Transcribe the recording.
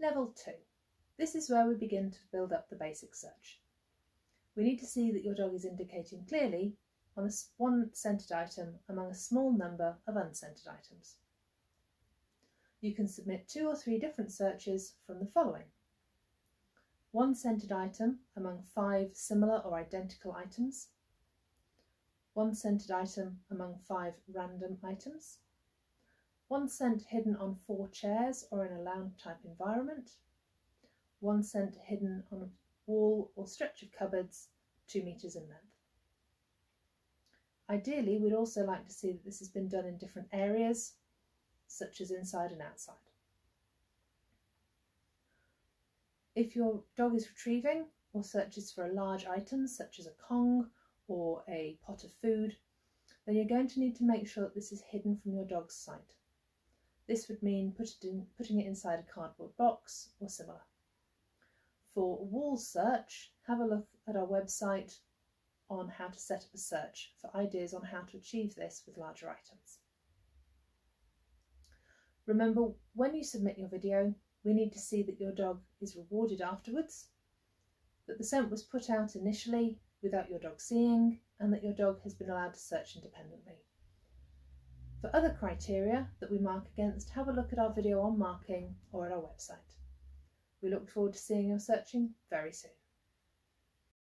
Level 2. This is where we begin to build up the basic search. We need to see that your dog is indicating clearly on one scented item among a small number of unscented items. You can submit two or three different searches from the following. One scented item among five similar or identical items. One scented item among five random items. One scent hidden on four chairs or in a lounge type environment. One scent hidden on a wall or stretch of cupboards two metres in length. Ideally, we'd also like to see that this has been done in different areas, such as inside and outside. If your dog is retrieving or searches for a large item, such as a Kong or a pot of food, then you're going to need to make sure that this is hidden from your dog's sight. This would mean put it in, putting it inside a cardboard box or similar. For wall search, have a look at our website on how to set up a search for ideas on how to achieve this with larger items. Remember, when you submit your video, we need to see that your dog is rewarded afterwards, that the scent was put out initially without your dog seeing, and that your dog has been allowed to search independently. For other criteria that we mark against, have a look at our video on marking or at our website. We look forward to seeing your searching very soon.